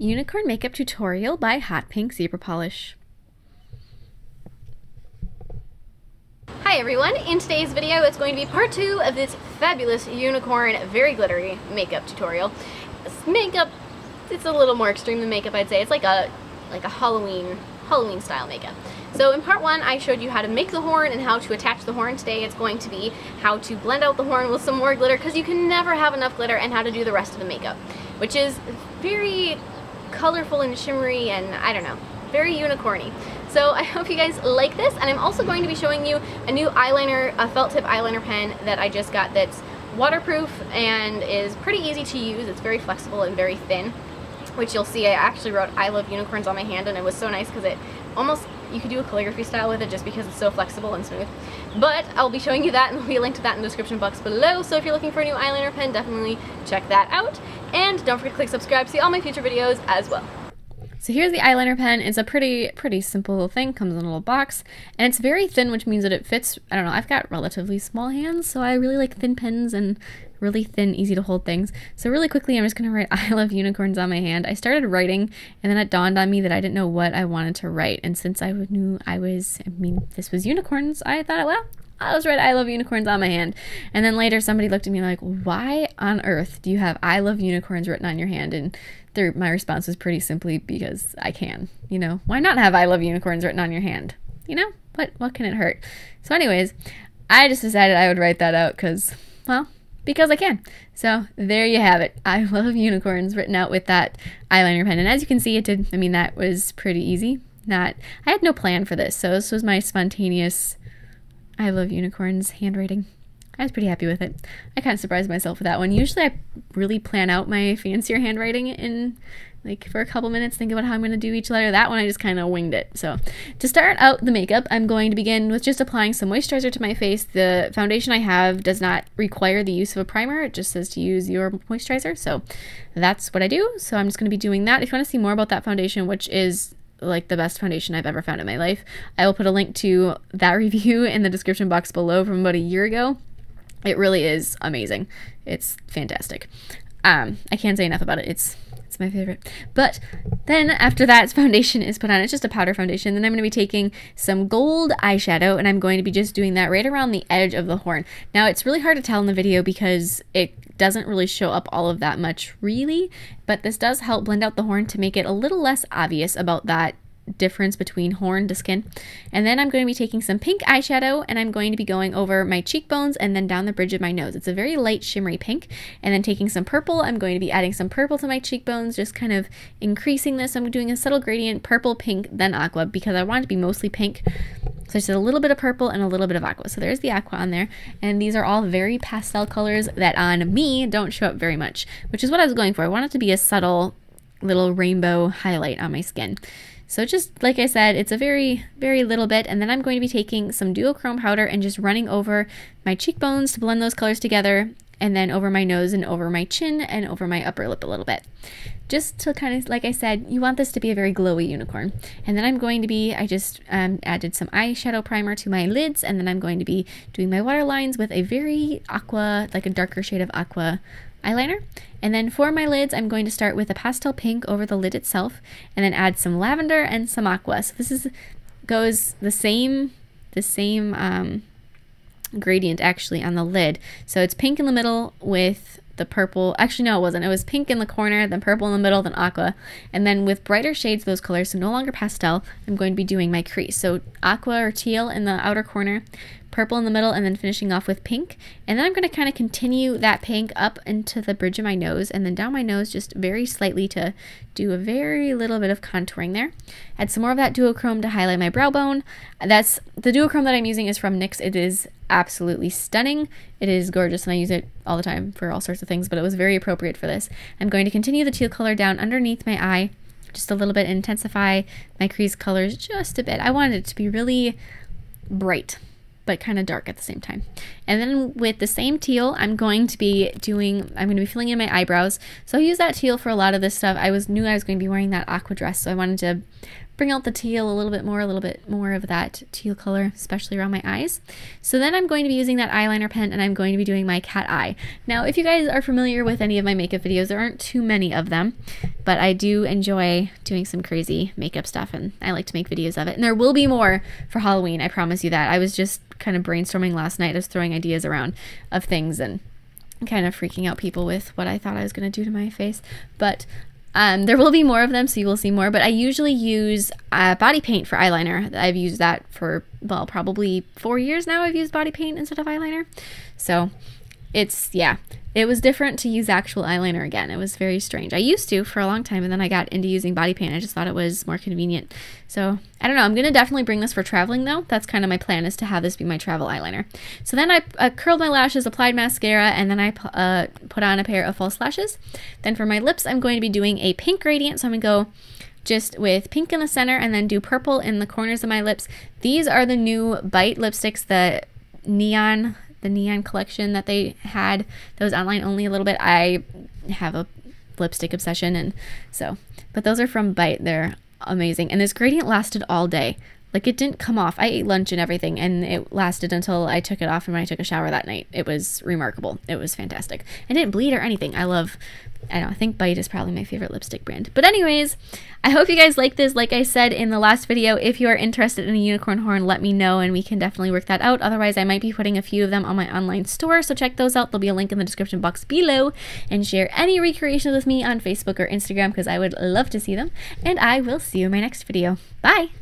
Unicorn Makeup Tutorial by Hot Pink Zebra Polish. Hi everyone, in today's video it's going to be part two of this fabulous unicorn, very glittery makeup tutorial. This makeup, it's a little more extreme than makeup I'd say. It's like a like a Halloween, Halloween style makeup. So in part one I showed you how to make the horn and how to attach the horn. Today it's going to be how to blend out the horn with some more glitter because you can never have enough glitter and how to do the rest of the makeup, which is very colorful and shimmery and I don't know, very unicorny. So I hope you guys like this and I'm also going to be showing you a new eyeliner, a felt tip eyeliner pen that I just got that's waterproof and is pretty easy to use. It's very flexible and very thin, which you'll see I actually wrote I love unicorns on my hand and it was so nice because it almost, you could do a calligraphy style with it just because it's so flexible and smooth. But I'll be showing you that and there'll be a link to that in the description box below. So if you're looking for a new eyeliner pen, definitely check that out. And don't forget to click subscribe to see all my future videos as well. So here's the eyeliner pen. It's a pretty, pretty simple thing. Comes in a little box. And it's very thin, which means that it fits, I don't know, I've got relatively small hands, so I really like thin pens and really thin, easy to hold things. So really quickly, I'm just going to write I love unicorns on my hand. I started writing, and then it dawned on me that I didn't know what I wanted to write. And since I knew I was, I mean, this was unicorns, I thought, well, I was right, I love unicorns on my hand. And then later somebody looked at me like, why on earth do you have I love unicorns written on your hand? And their, my response was pretty simply because I can. You know, why not have I love unicorns written on your hand? You know, what, what can it hurt? So anyways, I just decided I would write that out because, well, because I can. So there you have it. I love unicorns written out with that eyeliner pen. And as you can see, it did, I mean, that was pretty easy. Not, I had no plan for this. So this was my spontaneous I love unicorns handwriting. I was pretty happy with it. I kind of surprised myself with that one. Usually I really plan out my fancier handwriting in like for a couple minutes, think about how I'm going to do each letter. That one I just kind of winged it. So to start out the makeup, I'm going to begin with just applying some moisturizer to my face. The foundation I have does not require the use of a primer. It just says to use your moisturizer. So that's what I do. So I'm just going to be doing that. If you want to see more about that foundation, which is like the best foundation I've ever found in my life. I will put a link to that review in the description box below from about a year ago. It really is amazing. It's fantastic. Um, I can't say enough about it. It's it's my favorite. But then after that foundation is put on, it's just a powder foundation. Then I'm going to be taking some gold eyeshadow and I'm going to be just doing that right around the edge of the horn. Now it's really hard to tell in the video because it doesn't really show up all of that much really, but this does help blend out the horn to make it a little less obvious about that difference between horn to skin. And then I'm going to be taking some pink eyeshadow and I'm going to be going over my cheekbones and then down the bridge of my nose. It's a very light shimmery pink. And then taking some purple, I'm going to be adding some purple to my cheekbones, just kind of increasing this. I'm doing a subtle gradient, purple, pink, then aqua because I want it to be mostly pink. So just a little bit of purple and a little bit of aqua. So there's the aqua on there. And these are all very pastel colors that on me don't show up very much, which is what I was going for. I want it to be a subtle little rainbow highlight on my skin. So just like I said, it's a very, very little bit. And then I'm going to be taking some duochrome powder and just running over my cheekbones to blend those colors together and then over my nose and over my chin and over my upper lip a little bit. Just to kind of, like I said, you want this to be a very glowy unicorn. And then I'm going to be, I just um, added some eyeshadow primer to my lids and then I'm going to be doing my water lines with a very aqua, like a darker shade of aqua eyeliner. And then for my lids, I'm going to start with a pastel pink over the lid itself and then add some lavender and some aqua. So this is goes the same, the same um, gradient actually on the lid. So it's pink in the middle with the purple. Actually, no, it wasn't. It was pink in the corner, then purple in the middle, then aqua. And then with brighter shades, those colors, so no longer pastel, I'm going to be doing my crease. So aqua or teal in the outer corner, purple in the middle, and then finishing off with pink. And then I'm going to kind of continue that pink up into the bridge of my nose and then down my nose just very slightly to do a very little bit of contouring there. Add some more of that duochrome to highlight my brow bone. That's the duochrome that I'm using is from NYX. It is absolutely stunning. It is gorgeous and I use it all the time for all sorts of things, but it was very appropriate for this. I'm going to continue the teal color down underneath my eye just a little bit, intensify my crease colors just a bit. I wanted it to be really bright but kind of dark at the same time. And then with the same teal, I'm going to be doing, I'm going to be filling in my eyebrows. So I use that teal for a lot of this stuff. I was knew I was going to be wearing that aqua dress, so I wanted to bring out the teal a little bit more, a little bit more of that teal color, especially around my eyes. So then I'm going to be using that eyeliner pen and I'm going to be doing my cat eye. Now, if you guys are familiar with any of my makeup videos, there aren't too many of them, but I do enjoy doing some crazy makeup stuff and I like to make videos of it. And there will be more for Halloween, I promise you that. I was just kind of brainstorming last night. I was throwing ideas around of things and kind of freaking out people with what I thought I was going to do to my face. But um, there will be more of them, so you will see more. But I usually use uh, body paint for eyeliner. I've used that for, well, probably four years now. I've used body paint instead of eyeliner. So it's, yeah, it was different to use actual eyeliner again. It was very strange. I used to for a long time and then I got into using body paint. I just thought it was more convenient. So I don't know. I'm to definitely bring this for traveling though. That's kind of my plan is to have this be my travel eyeliner. So then I uh, curled my lashes, applied mascara, and then I uh, put on a pair of false lashes. Then for my lips, I'm going to be doing a pink gradient. So I'm to go just with pink in the center and then do purple in the corners of my lips. These are the new Bite lipsticks, the neon the neon collection that they had that was online only a little bit. I have a lipstick obsession and so but those are from Bite. They're amazing. And this gradient lasted all day. Like it didn't come off. I ate lunch and everything and it lasted until I took it off and when I took a shower that night. It was remarkable. It was fantastic. I didn't bleed or anything. I love I don't I think Bite is probably my favorite lipstick brand. But anyways, I hope you guys like this. Like I said in the last video, if you are interested in a unicorn horn, let me know and we can definitely work that out. Otherwise, I might be putting a few of them on my online store, so check those out. There'll be a link in the description box below and share any recreations with me on Facebook or Instagram because I would love to see them. And I will see you in my next video. Bye!